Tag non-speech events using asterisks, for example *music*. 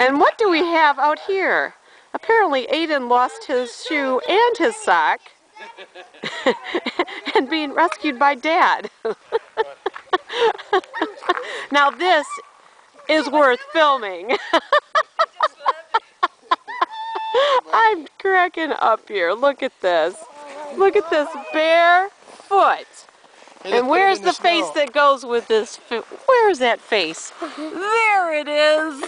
And what do we have out here? Apparently Aiden lost his shoe and his sock *laughs* and being rescued by dad. *laughs* now this is worth filming. *laughs* I'm cracking up here. Look at this. Look at this bare foot. And where's the face that goes with this? foot? Where's that face? There it is.